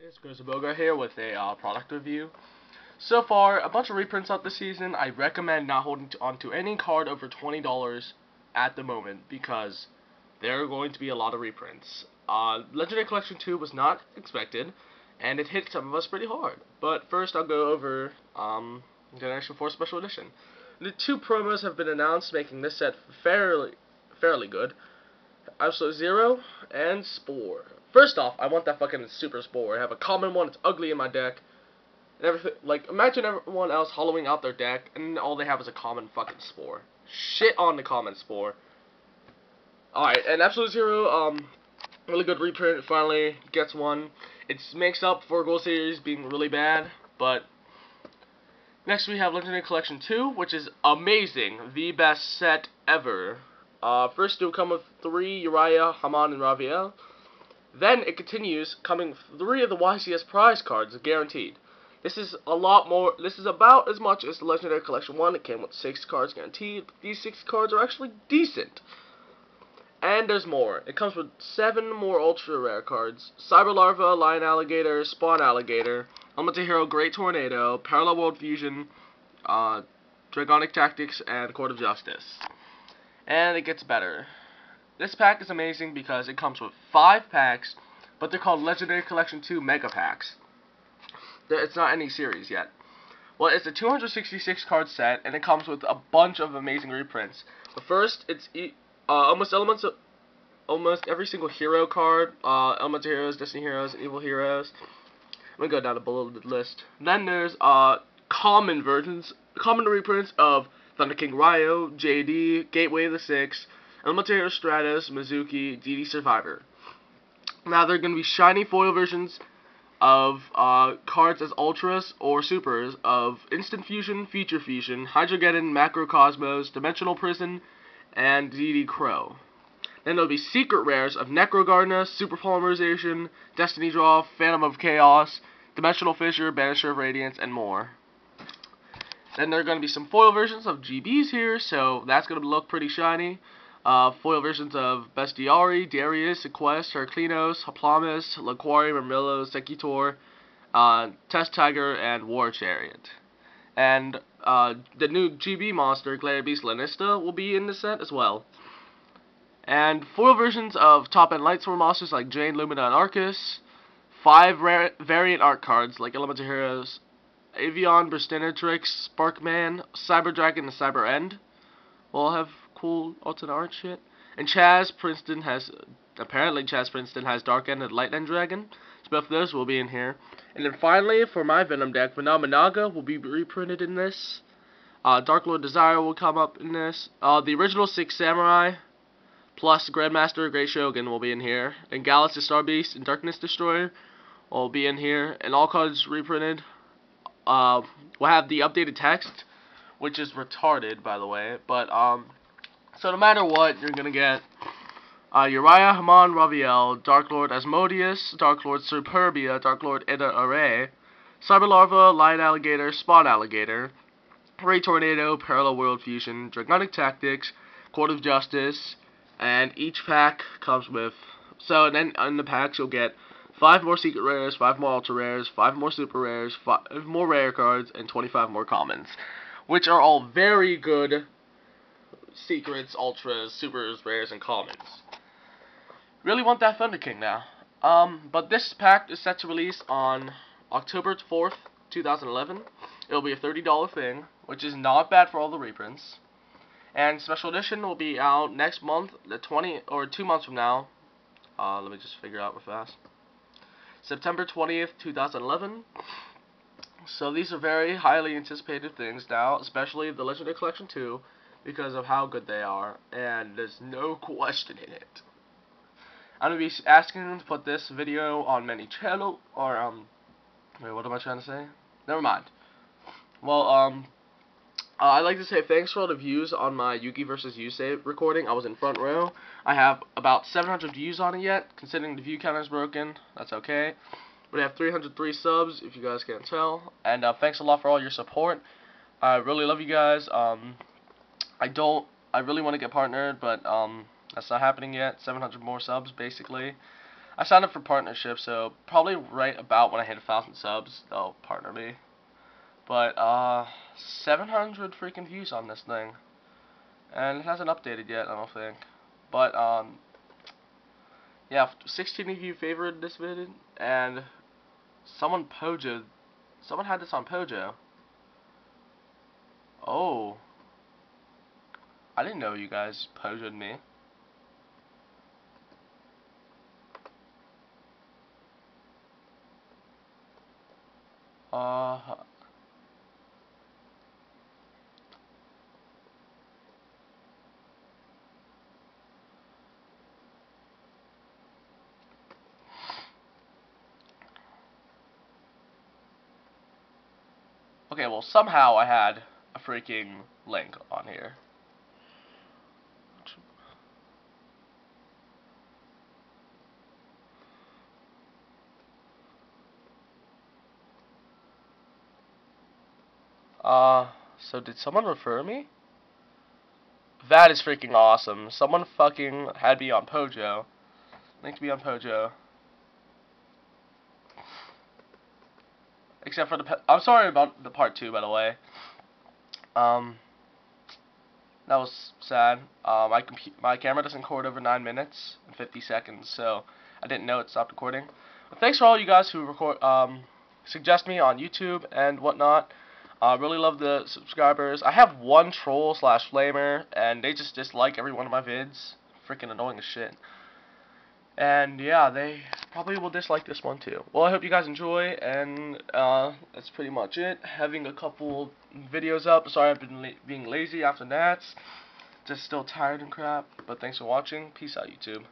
It's Boga here with a uh, product review. So far, a bunch of reprints out this season. I recommend not holding on to any card over $20 at the moment because there are going to be a lot of reprints. Uh, Legendary Collection 2 was not expected, and it hit some of us pretty hard. But first, I'll go over um, Generation Force Special Edition. The two promos have been announced, making this set fairly, fairly good. Absolute Zero and Spore. First off, I want that fucking Super Spore. I have a common one, it's ugly in my deck. And everything, like, imagine everyone else hollowing out their deck, and all they have is a common fucking Spore. Shit on the common Spore. Alright, and Absolute Zero, um, really good reprint, finally gets one. It makes up for Gold Series being really bad, but next we have Legendary Collection 2, which is amazing, the best set ever. Uh, first it will come with three Uriah, Hamon, and Raviel. Then it continues, coming three of the YCS prize cards, guaranteed. This is a lot more, this is about as much as the Legendary Collection 1. It came with six cards guaranteed. These six cards are actually decent. And there's more. It comes with seven more ultra rare cards. Cyber Larva, Lion Alligator, Spawn Alligator, Elemental Hero, Great Tornado, Parallel World Fusion, uh, Dragonic Tactics, and Court of Justice. And it gets better. This pack is amazing because it comes with five packs, but they're called Legendary Collection 2 Mega Packs. It's not any series yet. Well, it's a 266 card set, and it comes with a bunch of amazing reprints. The first, it's e uh, almost elements of almost every single hero card, uh, Elemental Heroes, Destiny Heroes, Evil Heroes. I'm gonna go down the bulleted list. Then there's uh common versions, common reprints of Thunder King Rai-Oh, JD, Gateway of the Six, Elemental Stratos, Mezuki, DD Survivor. Now there are going to be shiny foil versions of uh, cards as Ultras or Supers of Instant Fusion, Future Fusion, Hydrogeddon, Macrocosmos, Dimensional Prison, and DD Crow. Then there'll be secret rares of Necro Gardna, Super Polymerization, Destiny Draw, Phantom of Chaos, Dimensional Fissure, Banisher of Radiance, and more. Then there are going to be some foil versions of GBs here, so that's going to look pretty shiny uh, foil versions of Bestiari, Darius, Equest, Heraclinos, Hoplomus, Laquari, Murmillo, Secutor, uh, Test Tiger, and War Chariot. And uh, the new GB monster, Glare Beast Lanista, will be in the set as well. And foil versions of top-end Lightsworn monsters like Jain, Lumina, and Aurkus. Five rare variant art cards like Elemental Heroes, Avian, Burstinatrix, Sparkman, Cyber Dragon, and Cyber End. Will have cool alternate art shit. And Chaz Princeton has, apparently Chaz Princeton has Dark End and Light End Dragon. So both of those will be in here. And then finally, for my Venom deck, Vennominaga will be reprinted in this. Uh, Dark Lord Desire will come up in this. Uh, the original Six Samurai, plus Grandmaster Great Shogun will be in here. And Galaxy Star Beast and Darkness Destroyer will be in here. And all cards reprinted. Uh, we'll have the updated text, which is retarded, by the way. But, um, so no matter what, you're gonna get uh, Uriah, Hamon, Raviel, Dark Lord Asmodeus, Dark Lord Superbia, Dark Lord Edeh Arae, Cyber Larva, Lion Alligator, Spawn Alligator, Ray Tornado, Parallel World Fusion, Dragonic Tactics, Court of Justice, and each pack comes with, so then in the packs you'll get 5 more secret rares, 5 more ultra rares, 5 more super rares, 5 more rare cards, and 25 more commons, which are all very good secrets, ultras, supers, rares, and commons. Really want that Thunder King now. Um, but this pack is set to release on October 4th, 2011. It'll be a $30 thing, which is not bad for all the reprints. And Special Edition will be out next month, the 20 or two months from now. Uh, let me just figure out real fast. September 20th, 2011. So these are very highly anticipated things now, especially the Legendary Collection 2 because of how good they are, and there's no question in it. I'm to be asking them to put this video on many channel, or, um, wait, what am I trying to say? Never mind. Well, um, uh, I'd like to say thanks for all the views on my Yugi vs. Yusei recording. I was in front row. I have about 700 views on it yet, considering the view counter is broken. That's okay. But I have 303 subs, if you guys can't tell. And uh, thanks a lot for all your support. I really love you guys. Um, I don't, I really want to get partnered, but um, that's not happening yet. 700 more subs, basically. I signed up for partnership, so probably right about when I hit a thousand subs, they'll partner me. But uh, 700 freaking views on this thing, and it hasn't updated yet. I don't think. But um, yeah, 16 of you favored this video, and someone Pojo, someone had this on Pojo. Oh. I didn't know you guys Pojoed me. Uh. Okay, well somehow I had a freaking link on here. Uh, so did someone refer me? That is freaking awesome. Someone fucking had me on Pojo. Linked me on Pojo. Except for the... I'm sorry about the part two, by the way. Um, that was sad. Uh, my my camera doesn't record over 9 minutes and 50 seconds, so I didn't know it stopped recording. But thanks for all you guys who record, um, suggest me on YouTube and whatnot. I uh, really love the subscribers. I have one troll slash flamer, and they just dislike every one of my vids. Freaking annoying as shit. And yeah, they probably will dislike this one too. Well, I hope you guys enjoy, and uh, that's pretty much it. Having a couple videos up. Sorry I've been la being lazy after that. Just still tired and crap. But thanks for watching. Peace out, YouTube.